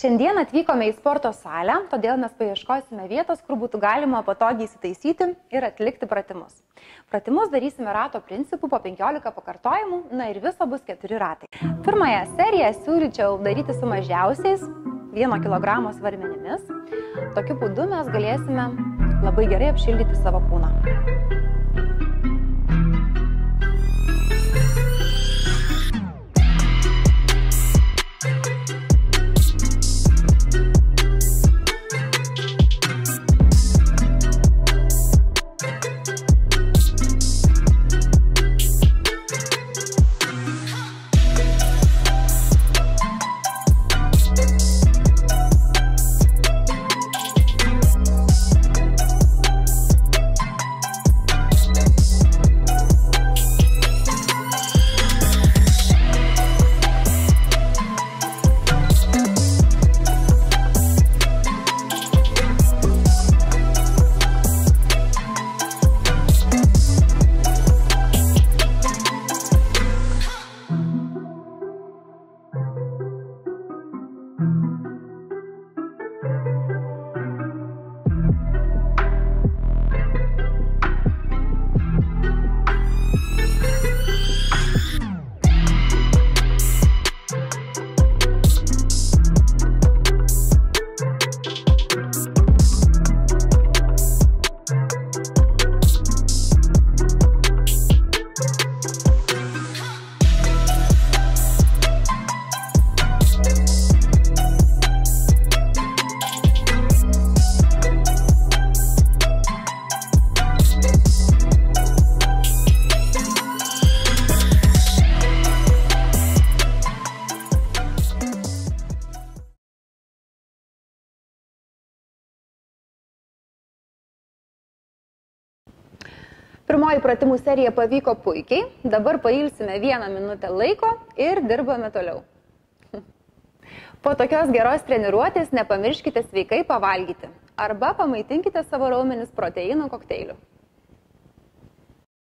Šiandien atvykome į sporto salę, todėl mes paieškosime vietos, kur būtų galima patogiai įsitaisyti ir atlikti pratimus. Pratimus darysime rato principų po 15 pakartojimų, na ir viso bus 4 ratai. Pirmąją seriją siūlyčiau daryti su mažiausiais 1 kg svarmenimis. Tokiu būdu mes galėsime labai gerai apšildyti savo kūną. Pirmoji pratimų serija pavyko puikiai, dabar pailsime vieną minutę laiko ir dirbame toliau. Po tokios geros treniruotės nepamirškite sveikai pavalgyti arba pamaitinkite savo raumenis proteinų kokteiliu.